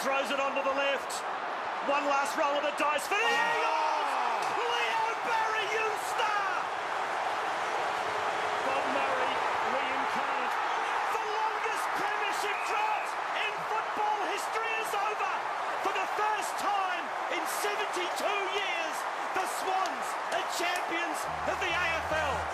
throws it onto the left. One last roll of the dice for the oh! Eagles! Leo Barry-you star! Bob Murray reincarnate. The longest premiership drought in football history is over! For the first time in 72 years, the Swans are champions of the AFL!